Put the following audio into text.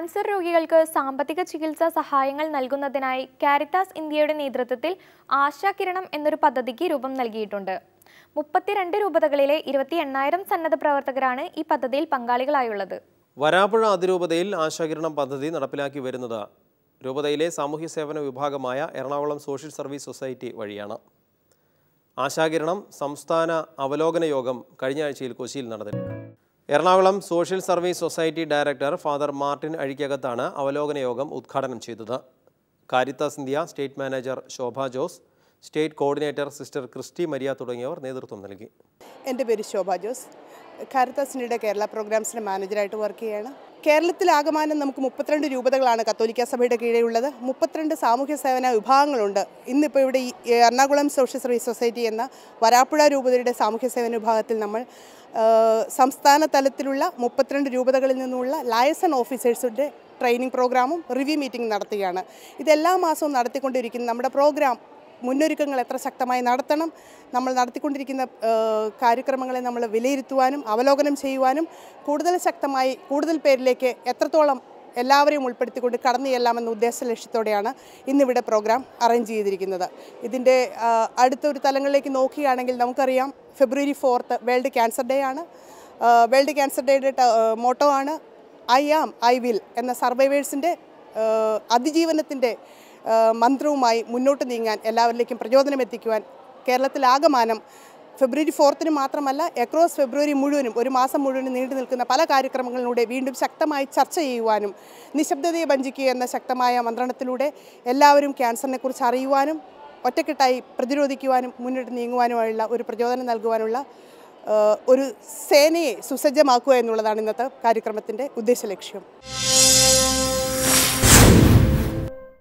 Cancer രോഗികൾക്ക് സാമ്പത്തിക ചികിത്സാ സഹായങ്ങൾ നൽകുന്നതിനായി കാരിത്താസ് ഇന്ത്യയുടെ നേതൃത്വത്തിൽ ആശാകിരണം എന്നൊരു പദ്ധതിക്ക് രൂപം നൽകിയിട്ടുണ്ട്. മുപ്പത്തിരണ്ട് രൂപതകളിലെ ഇരുപത്തി എണ്ണായിരം സന്നദ്ധ പ്രവർത്തകരാണ് ഈ പദ്ധതിയിൽ പങ്കാളികളായുള്ളത്. വരാപ്പുഴ അതിരൂപതയിൽ ആശാകിരണം പദ്ധതി നടപ്പിലാക്കി വരുന്നത്. രൂപതയിലെ സാമൂഹ്യ സേവന വിഭാഗമായ എറണാകുളം സോഷ്യൽ സർവീസ് സൊസൈറ്റി വഴിയാണ്. ആശാകിരണം സംസ്ഥാന അവലോകന യോഗം കഴിഞ്ഞ ആഴ്ചയിൽ കൊച്ചിയിൽ നടന്നിരുന്നു. Ernakulam social service society director father Martin അഴിക്കകത്താണ് അവലോകന യോഗം ഉദ്ഘാടനം ചെയ്തത്. Caritas India state manager Shobha Jose state coordinator sister Christy Maria തുടങ്ങിയവർ നേതൃത്വം നൽകി. എന്റെ പേര് ശോഭ ജോസ്. കാരിത്താസിനിയുടെ കേരള പ്രോഗ്രാംസിന്റെ മാനേജറായിട്ട് വർക്ക് ചെയ്യുകയാണ്. കേരളത്തിലാകമാനം നമുക്ക് മുപ്പത്തിരണ്ട് രൂപതകളാണ് കത്തോലിക്ക സഭയുടെ കീഴെയുള്ളത്. മുപ്പത്തിരണ്ട് സാമൂഹ്യ സേവന വിഭാഗങ്ങളുണ്ട്. ഇന്നിപ്പോൾ ഇവിടെ എറണാകുളം സോഷ്യൽ സർവീസ് സൊസൈറ്റി എന്ന വരാപ്പുഴ രൂപതയുടെ സാമൂഹ്യ സേവന വിഭാഗത്തിൽ നമ്മൾ സംസ്ഥാന തലത്തിലുള്ള മുപ്പത്തിരണ്ട് രൂപതകളിൽ നിന്നുള്ള ലയസൺ ഓഫീസേഴ്സിന്റെ ട്രെയിനിങ് പ്രോഗ്രാമും റിവ്യൂ മീറ്റിംഗ് നടത്തുകയാണ്. ഇതെല്ലാ മാസവും നടത്തിക്കൊണ്ടിരിക്കുന്ന നമ്മുടെ പ്രോഗ്രാം മുന്നൊരുക്കങ്ങൾ എത്ര ശക്തമായി നടത്തണം നമ്മൾ നടത്തിക്കൊണ്ടിരിക്കുന്ന കാര്യക്രമങ്ങളെ നമ്മൾ വിലയിരുത്തുവാനും അവലോകനം ചെയ്യുവാനും കൂടുതൽ ശക്തമായി കൂടുതൽ പേരിലേക്ക് എത്രത്തോളം എല്ലാവരെയും ഉൾപ്പെടുത്തിക്കൊണ്ട് കടന്നു ചെല്ലാമെന്ന ഉദ്ദേശ ലക്ഷ്യത്തോടെയാണ് ഇന്നിവിടെ പ്രോഗ്രാം അറേഞ്ച് ചെയ്തിരിക്കുന്നത്. ഇതിന്റെ അടുത്ത അടുത്തൊരു തലങ്ങളിലേക്ക് നോക്കുകയാണെങ്കിൽ നമുക്കറിയാം February fourth world cancer day ആണ്. വേൾഡ് ക്യാൻസർ ഡേയുടെ മോട്ടോ ആണ് ഐ ആം ഐ വിൽ എന്ന സർവൈവേഴ്സിന്റെ അതിജീവനത്തിന്റെ മന്ത്രവുമായി മുന്നോട്ട് നീങ്ങാൻ എല്ലാവരിലേക്കും പ്രചോദനം എത്തിക്കുവാൻ കേരളത്തിലാകമാനം ഫെബ്രുവരി ഫോർത്തിന് മാത്രമല്ല എക്രോസ് ഫെബ്രുവരി മുഴുവനും ഒരു മാസം മുഴുവനും നീണ്ടു നിൽക്കുന്ന പല കാര്യക്രമങ്ങളിലൂടെ വീണ്ടും ശക്തമായി ചർച്ച ചെയ്യുവാനും നിശബ്ദതയെ വഞ്ചിക്കുക എന്ന ശക്തമായ മന്ത്രണത്തിലൂടെ എല്ലാവരും ക്യാൻസറിനെക്കുറിച്ച് അറിയുവാനും ഒറ്റക്കെട്ടായി പ്രതിരോധിക്കുവാനും മുന്നോട്ട് നീങ്ങുവാനുമായുള്ള ഒരു പ്രചോദനം നൽകുവാനുള്ള ഒരു സേനയെ സുസജ്ജമാക്കുക എന്നുള്ളതാണ് ഇന്നത്തെ കാര്യക്രമത്തിന്റെ ഉദ്ദേശ ലക്ഷ്യം.